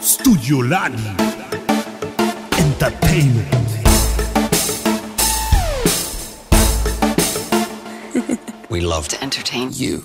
Studio Lali Entertainment We love to entertain you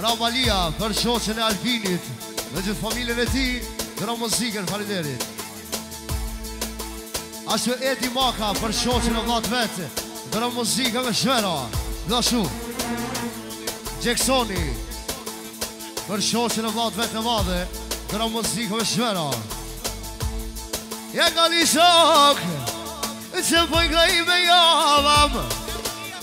Ravalia për shoqen e Albinit dhe gjithë familjen e tij dha muzikën faliminderit. Ashtu Edi Maka për shoqen e vllat vet dha muzikën me shmera dhe ashtu. Xheksoni për shoqen e vllat vet e madhe dha muzikën me shmera. Ja ka një shokë që pojnë po grejnë me javëm.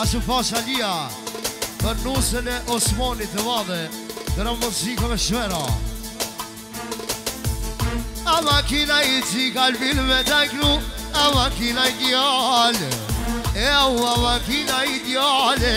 Asu fash Alia Për nusen e Osmonit e madhe Dha muzikën me shmera A makina i qi kalbin me të klu A makina i djale E a u a makina i djale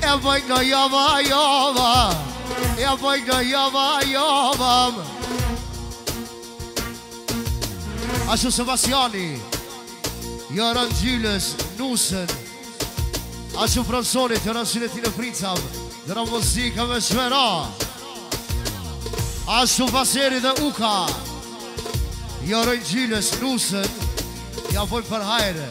E voj në java java E voj në java java Ashtu Sebastiani Ja ran Gjylës nusen Ashtu Bronsonit ja ran synetinë pricav Dha muzikën me shmera Ashtu Naseri dhe Uka Ja ran Gjylës nusen Ja bojn për hajre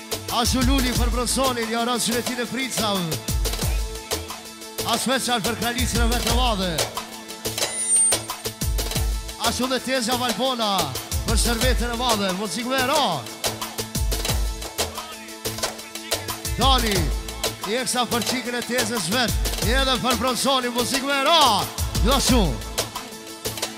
Ashtu Luli për Bronsonin, ja ran synetinë princav Ashtu veçar për kralicën e vet e madhe Ashtu dhe tezja Valbona për Serveten e madhe Muzikë me ra Dani, i ekstra për qikën e tezes vet I edhe për Bronsonin, muzikë me ra Dhe shumë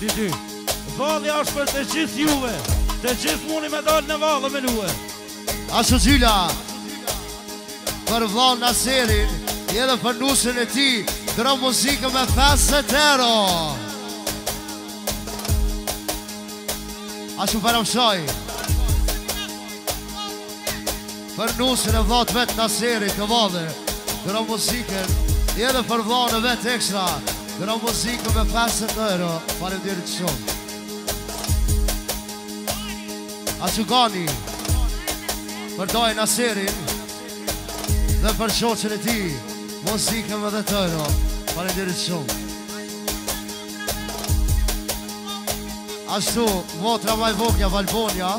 Dy dy Vallja është për të gjithë juve Të gjithë muni me dalë në valë me luë Ashtu Gjyla Për vllan Naserin Edhe për nusen e tij Dha muzikë me pesëdhetë euro Ashtu për amshoj Për nusen e vllat vet Naserit e madhe Dha muzikën I edhe për vllan e vet ekstra Dha muzikën me 50 euro Faliminderit shumë Ashtu Gani Për daj Naserin Dhe për shoqen e tij Muzikën me dhetë euro Faliminderit shumë Ashtu, motra ma e vogla, Valbona,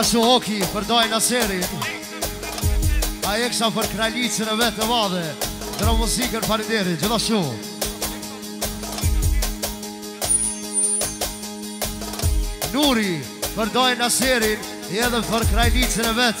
Ashtu Hoki për daj Naserin A ekstra për kralicën e vet e madhe Dha muzikën faliminderit, gjitha shumë Nuri për daj Naserin E edhe për kralicën e vet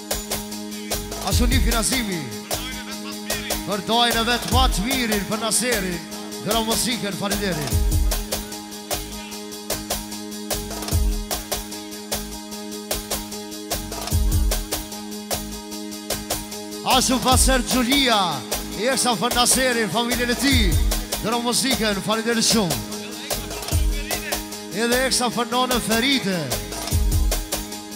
Asu një Nazimi Për dajën e vet ma të mirin Për Naserin Dhe në muzikën faleminderit Asu pastaj Gjulia E kësaj për Naserin Familjen e tij Dhe në muzikën faleminderit shumë Edhe e kësaj për nonën Feride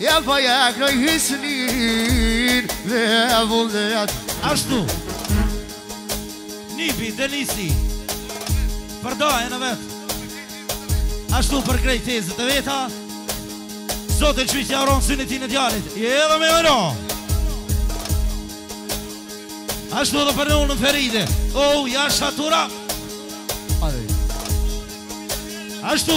Ja pa ja kroj hisnin dhe vullet Ashtu Nipi, Denisi Për dajën e vet Ashtu për krejt tezet e veta Zotë e qyqë ja uron synetinë e djalit Je edhe me ero Ashtu edhe për nonën Feride Oh, ja shatura Ashtu Ashtu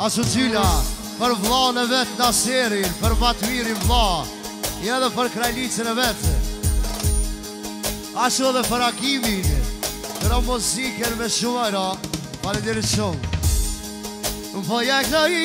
Asu Xhila, për vllanë e vet Naserin, për Fatmirin vlla, i edhe për krajlicën e vet, asu edhe për Hakimin, për o muzikën me shumë era, faleminderit shumë. Më po jekë në i,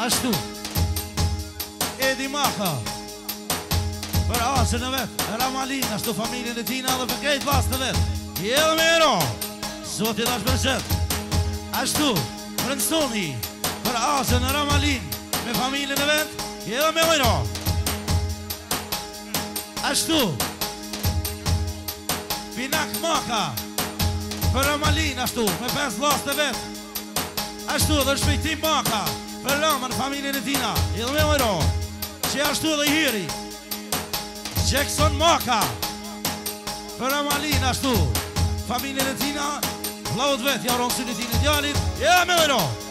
Ashtu Edi Maka Për axhën e vet Ramalin Ashtu familjen e tina Dhe për krejt vllaznit e vet Jelë me ero Zotit ashtë për qëtë Ashtu Prinstoni Për axhën Ramalin Me familjen e vet Jelë me ero Ashtu Binak Maka Për Ramalin ashtu Me pesë vllazën të vet Ashtu dhe Shpejtim Maka Për Ramën familjen e tina I dhe me ojro Që ashtu dhe hiri Jackson Maka Për Ramalin ashtu Familjen e tina Vllaut vet Ja uron synetinë djalit Ja me ojro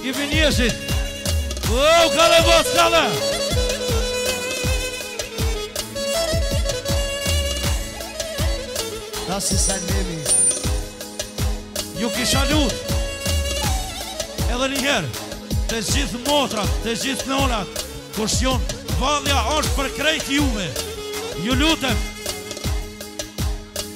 I për njësit Uau, ka dhe vos, ka dhe Ta si sa njemi Ju kisha lut Edhe njëherë Të gjithë motrat, të gjithë nonat Kush jon Vallja është për krejt juve Ju lutem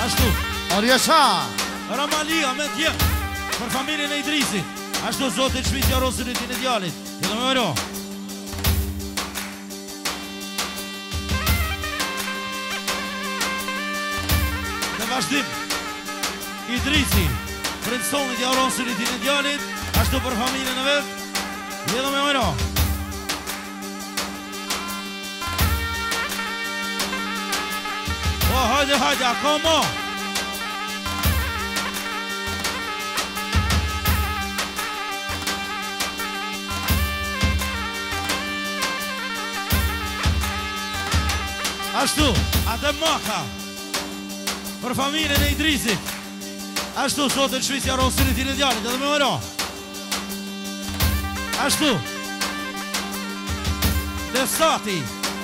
Ashtu Arjesa Ramalia me tje Për familjen e Idrisit Ashtu zotit shum t'ja uron synetinë e djalit Jëtë me mëro Në vazhdim Idrisi Prinsonit ja uron synetinë e djalit Ashtu për familjen e vet Edhe me oro O, hajde, hajde, a ka mo Ashtu, atë maka Për familjen e Idrisit Ashtu, sot në shvisja rosin e tyne djalit Edhe me oro Ashtu Esati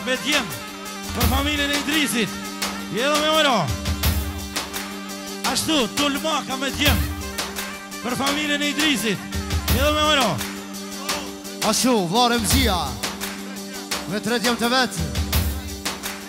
Me djem Për familjen e Idrisit edhe me oro Ashtu Dul Maka me djem Për familjen e Idrisit edhe me oro Ashtu Varem Zija Me tre djem të vet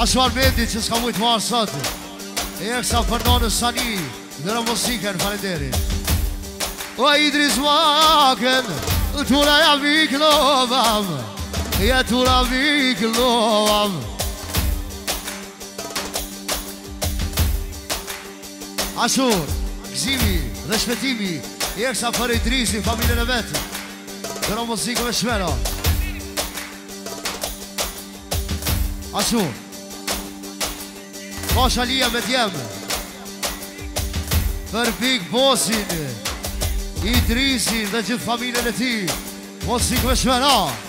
Ashtu Armendi që s'ka mujt marrë sot E eksa përnonë sani Në muzikën, faleminderit O Idris Makën Në të në jam vik në vam E e të në vik në vam Ashtu, Gzimi, dhe Shpëtimi E eksa për Idrisin, familjen e vet Këro muzikë me shmero Ashtu Pash Alija me djem Për Big Bossin Idrisin dhe gjithë familjen e tij Muzikë me shmero Muzikë me shmero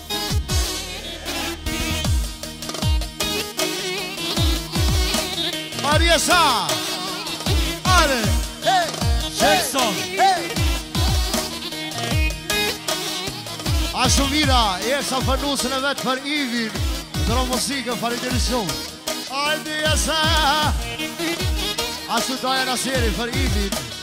Martesa Are Hey Jackson Hey Ashtu vira E sa për nusen e vet për Ivin Dro muzikën për i diri shumë Ajdi e sa Ashtu dajën aseri për Ivin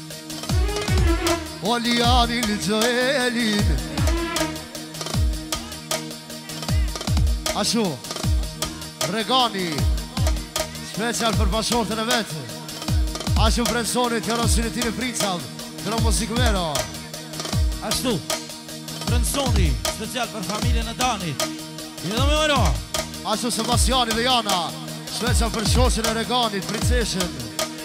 O liavi lë gjëelit Ashtu Regani Special për bashkëshorten e vet Ashtu Frensoni të janë së në tiri princav Të në muzikë vero Ashtu Frensoni Special për familjen e Danit edhe me oro Ashtu Sebastiani dhe Jana Special për shoqen e Reganit Princeshën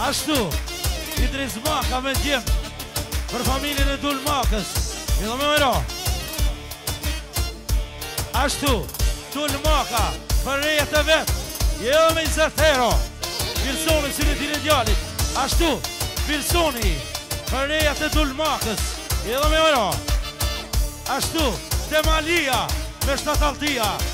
Ashtu, Idris Maka me djem Për familjen e Dul Makës edhe me oro Ashtu, Dul Maka Për rejat e vet edhe me i zërtero Vilsoni si në tyne djalit Ashtu, Vilsoni Për rejat e Dul Makës edhe me oro Ashtu, Dem Alia Me shtataltia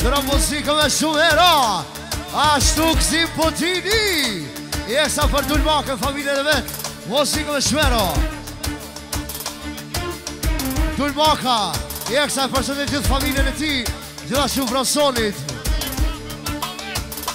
Nderon muzikën edhe shumë hera Ashtu Gëzim po tini Ekstra për Dul Makën familjen e vet Muzikën edhe shumë hera Dul Maka Ekstra për të të gjithë familjen e tij Gjitha shumë Bronsonit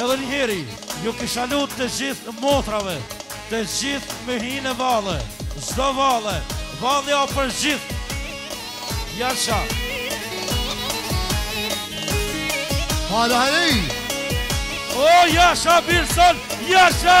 Edhe një herë, ju kisha lutë të gjithë motrave, të gjithë me hi në valle, çdo valle, vallja o për gjithë. Jasha. Hajde hajde! O, jasha, Birson, jasha!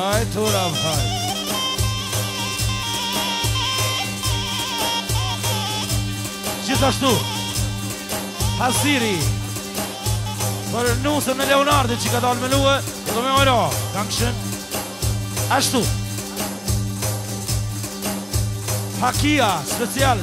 Ai tu la vai. Gjithashtu Haziri Për nusën e Leonardit që ka dalë me luë Dhe me ojra Kam këshën Ashtu Hakia special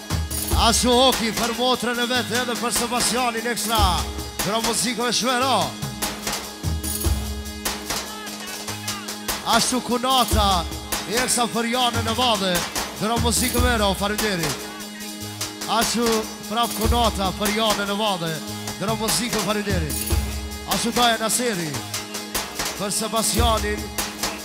Ashtu Haki për motrën e vet edhe për Sebastianin ekstra Nderon muzikën edhe shumë euro Ashtu Kunata Ekstra për janë në valle Nderon muzikën me euro Faleminderit Ashtu prap Kunata për janë në valle Nderon muzikën edhe faleminderit Ashtu Daja Naseri Për Sebastianin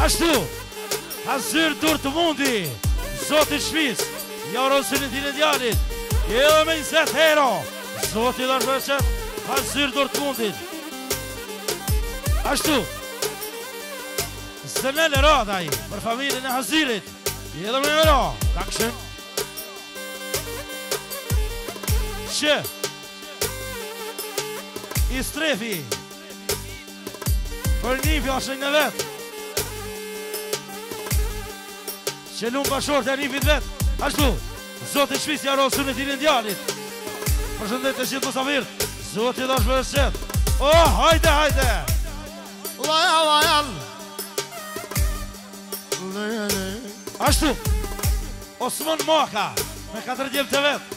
Ashtu, hazir dur të mundi, zotit shpisë, ja uron synetinë e djalit, edhe me njëzet euro, zoti të dhashtë bereqet, hazir dur të mundi. Ashtu, Zenel Haradinaj, për familjen e hazirit, edhe me euro, danke schön. Shë, Istrefi Për nipin ashtu e vet Që lun bashkëshortja e nipit vet Ashtu Zotit shpisë ja uron synetinë e djalit Për shëndet e gjithë musafirëve Zoti i dhashtë bereqet O, oh, hajde, hajde Laja, laja Laja, laja Ashtu Osman Maka Me katër djemtë e vet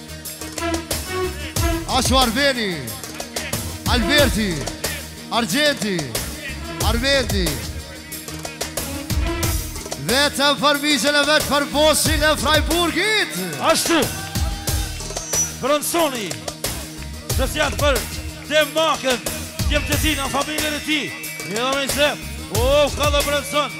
Ashtu Arbeni, Alberti, Argjenti, Armeti, vetëm për mixhën e vet për bosin e Freiburgit. Ashtu, Bronsoni, special për Dul Makën, djemtë e tij në familjen e tij. Një dhe me se, o, ka dhe Bronson.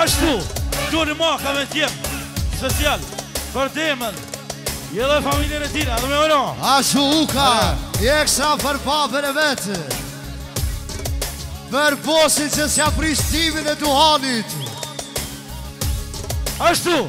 Ashtu, kjo dhe Maka me djem, special, për Demën, edhe familjen e tina, do me uru. Ashtu Uka, i ekstra për babën e vet, për bosin që s'ja prishtimin e duhanit. Ashtu,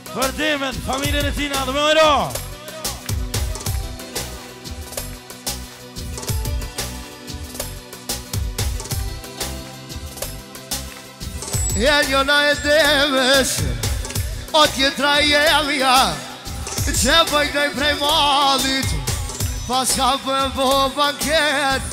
Për Demën, familjen e tina, do me uru! E njona e Demës, o tjetra i e lja, që bëjnë prej malit, paskan me bo banket,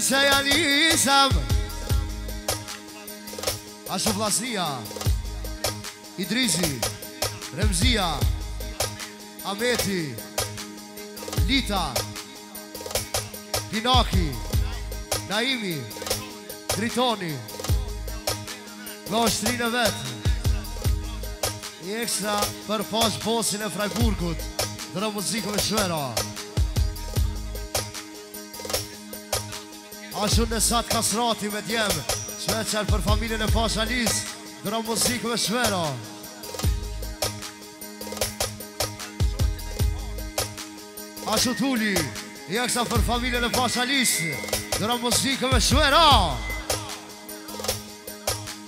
Që janë i zëmë Ashtu vllaznia Idrizi Remzia Ameti Lita Binaki Naimi Dritoni Ma, ushtrinë e vet i ekstra për pash bosin e Freiburgut Dona muzikën me shperu Në Ashtu Nesat Kastrati me djem special për familjen e Pashalisë Dona muzikë me shvera Ashtu Tulli i ekstra për familjen e Pashalisë Dona muzikë me shvera Ashtu tulli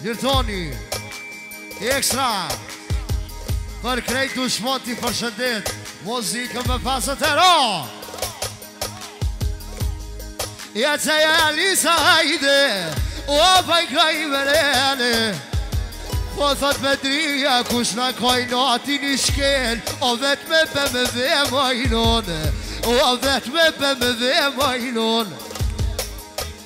Dritoni Ekstra Për krejt të shmoti për shëndet Muzikën me pasë të ro Ja që ja lisa hajde O pa i kraj i mërene Po thotë me drija kush në koj në ati një shkel O vet me për me dhe majnon O vet me për me dhe majnon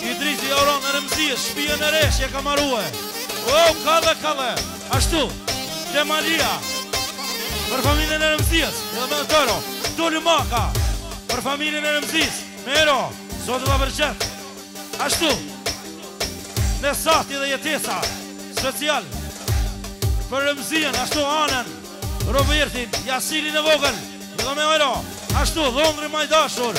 Idrizi ia uron Remzisë, shpijën e re që e ka marue. Oh, kale, kale, ashtu, Dem Alia, për familjen e Remzijës, dhe me në tëro, Dulli Maka, për familjen e Remzijës, me uru, Zoti dhashtë bereqet, ashtu, Nesati dhe Jetesa, special, për Remzijën, ashtu, Anën, Robertin, Jasinin e vogël, do me uru, ashtu, dhondri ma i dashur,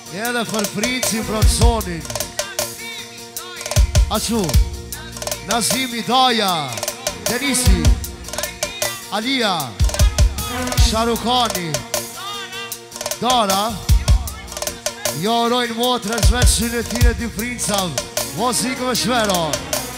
Edhe për princin Bronsonin Ashtu Nazimi Daja Denisi Alia Sharukani Dora ia urojnë motrës vet së në tine dy princav Muzikë me shvera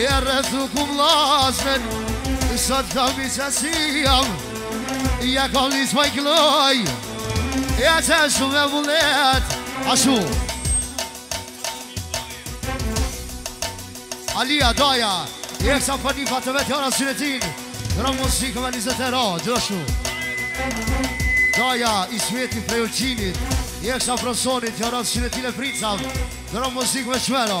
Ja rrethi ku vlasën Sot tamam siç jam Ja kom një s'paj kloj Ja që shumë e vullet Ashtu Alia, Daja ekstra për nipat e vet jona së në tinë Kërkon muzikë me një zë të ri Gjithashtu Daja, Ismeti, prej Ulqinit Ekstra Fronsonit jona së në tinë e pricam Kërkon muzikë me shpejtu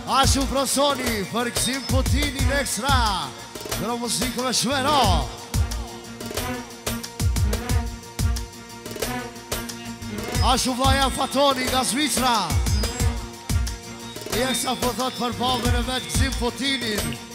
Ashtu Frosoni për Gëzim Fotinin ekstra Kërkon muzikë me shumë e ro Ashtu vllaja Fatoni nga Zvicra Ekstra po thot për babën e vet Gëzim Fotinin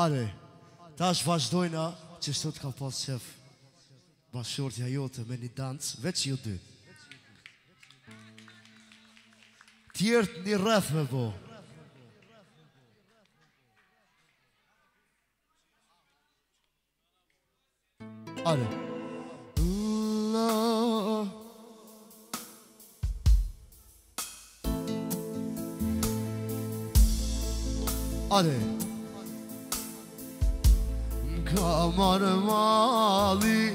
Ale, tash vazhdojna qishtu ka pas qef bashkëshortja jote me një danc, veç ju dy. Tjerët një rreth me bo. Are. Are Në kamar mali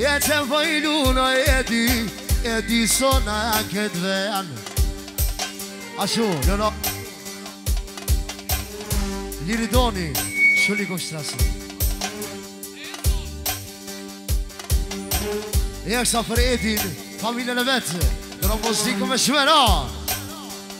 E që vojlu në edi, edi sona këtë ven Ashtu, jo Liridoni, shu li kështë trasi Ekstra për Edin, familjen e vet Në në muzikë me shmera